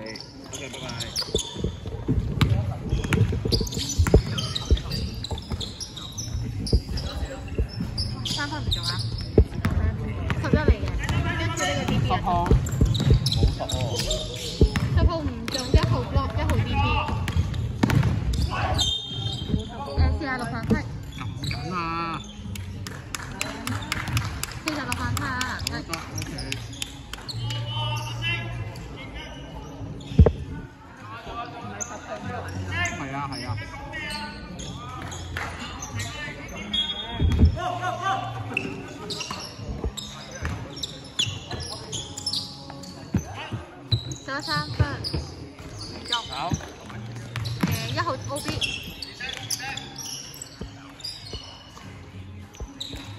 OK，拜拜。三分唔做啊？十一嚟嘅，跟住呢個 D B 啊，十號冇十喎，十號唔中，一號 block，一號 D B。誒，四廿六反擊，咁啊，四十六反擊啊！好得 OK。係啊係啊。三分，好。誒，一號 O B。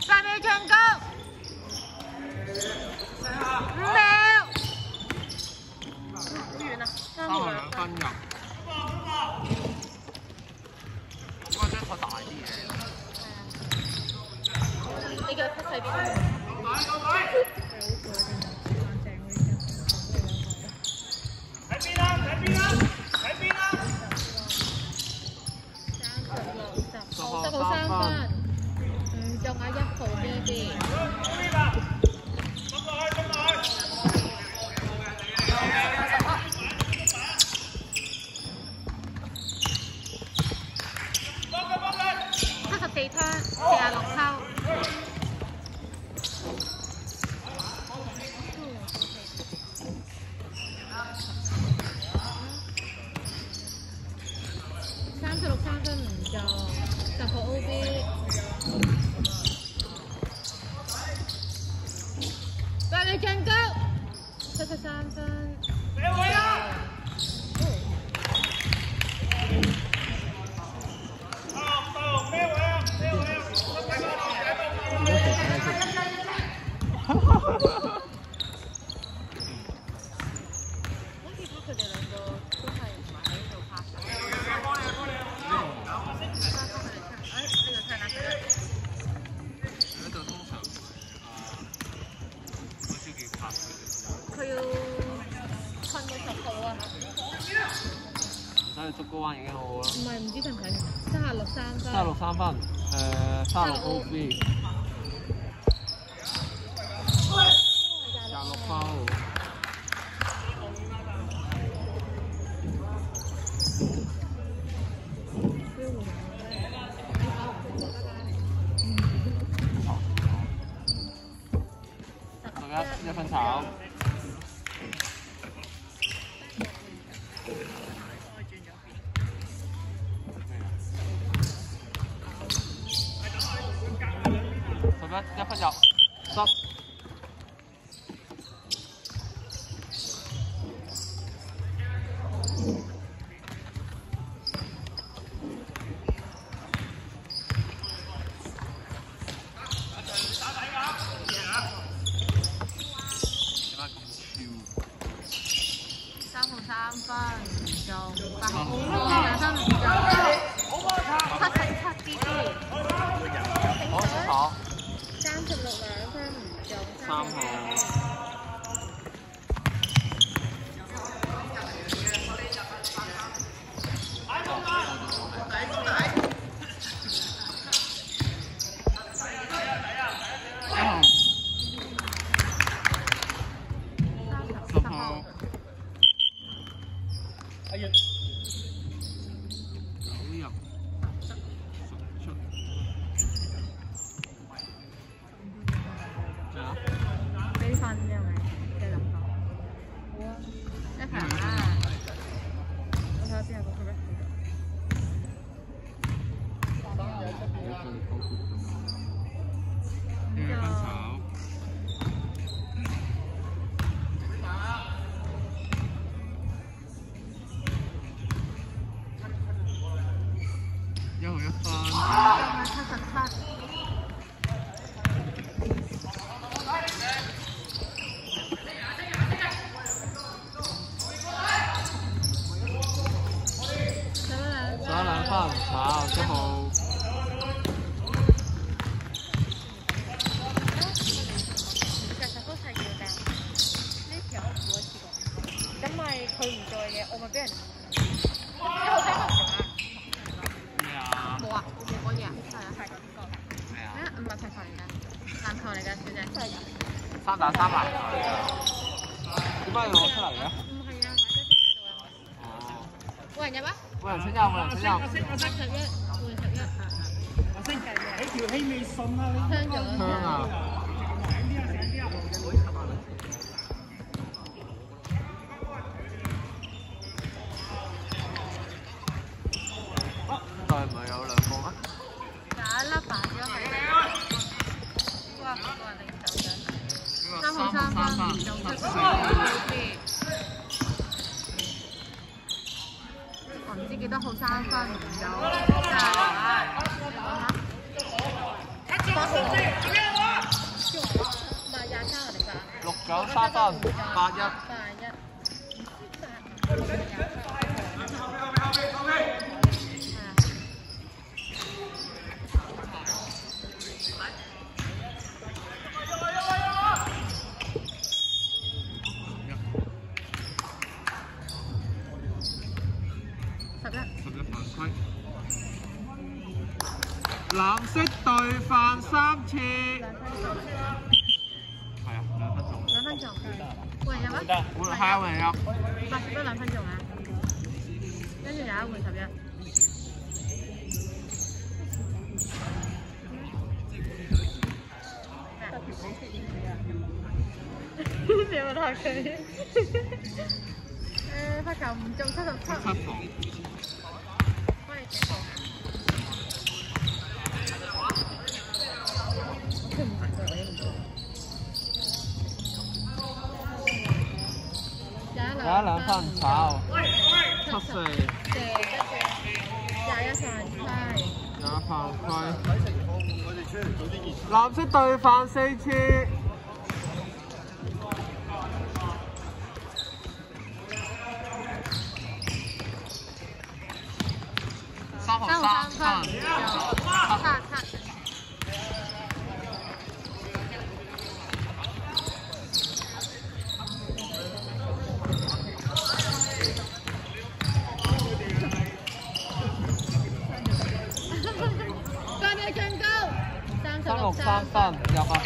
三秒進攻，五秒。好。遠啊！三三秒兩分兩分。入。應該張台大啲嘅。你叫佢 cut 細邊。十號三分，唔中啊！一號 B B。七十四攤，四廿六抽。三十六三分唔中，十號 O B。八秒進攻，七十三分。好似湾已经好好啦。唔系唔知睇唔睇？三十六三分。三十六三分，诶三十六 O B，廿六分。十一一分炒。 唔中，八號 O B 兩分唔中，七十七 D B，好，清楚。三十六兩分唔中，三號。ванны. 十一两分，炒一号。其实都系要掟呢条我试过，因为佢唔 做嘅嘢，我咪俾人一号三分唔做啊！咩啊？冇啊，冇讲嘢啊，系啊，系咩啊？咩唔系排球嚟㗎，篮球嚟㗎，小姐。真系㗎？三打三啊？点解要攞出嚟嘅？唔系啊，摆咗条仔度啊！哦，冇人入啊？ 冇人請入，冇人請入。八十一，換十一。我識你條氣未順啊！你香咗。香啊！醒啲啊！醒啲啊！再唔係有兩個咩？有一粒擺咗喺度。哇！嗰個領走咗。呢三號三分，唔中出線。幾多號三分，唔中。真係啊！八號。八廿三我哋八。六九三分，八一。八一。系啊，两分钟。两分钟。换人入啊！换系啊，换人入。八十都两分钟啊！跟住有一换十一。你有冇睇佢？诶，发球唔中七十七。七房。帮你整个。 有兩分炒。七四。四，跟住廿一犯規。有一犯規。藍色隊犯四次。三號三號三三分，分。七七。加咩進高？三十三六六三分入啊！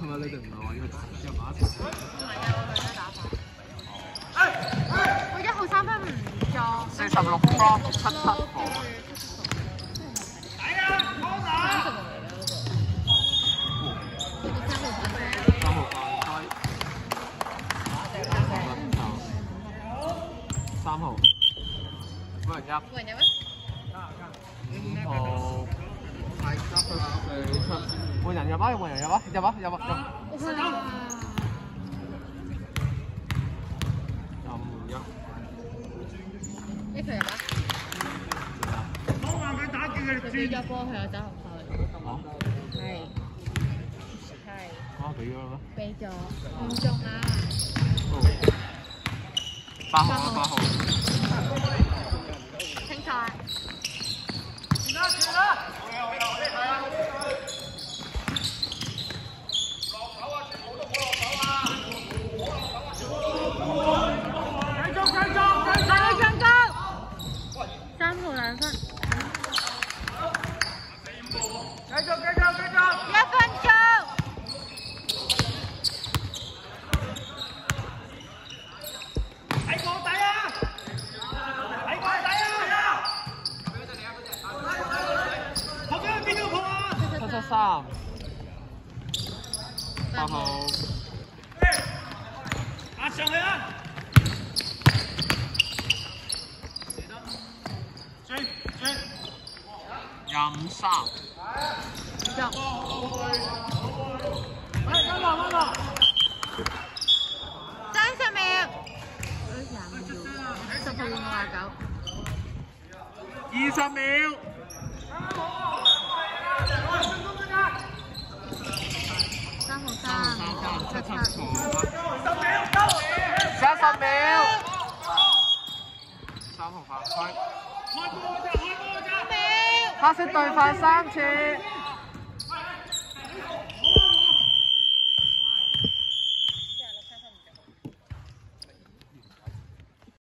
係咪你哋唔係話要打入馬一齊？唔係啊，我兩打法。我一號三分唔中。四十六分，七七號。三十六嚟嘅嗰個。三號犯規。三號犯規。分球。三號。冇人入。換人入。啊！五號。係七四七。換人入。啊！換人入。啊！入。啊！入。啊！入。俾咗波，佢有走红哦。球。系。系。啊，俾咗啦咩？俾咗，唔中啊！哦。八号啊！八号。清菜。继 三。八號。壓上去啊！轉轉。任三。中。喂，啱落啱落。三十秒。廿五秒。十號五廿九。二十秒。三號三，七七。三十秒。三號發揮。快！開波咋，開波咋！未。黑式對發三次。